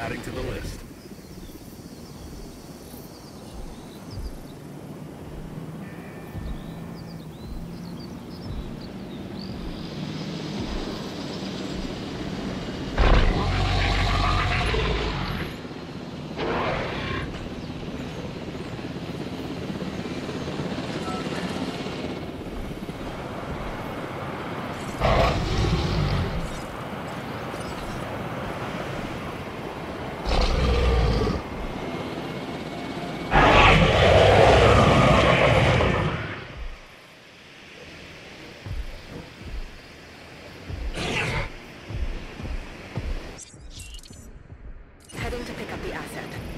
Adding to the list. Asset.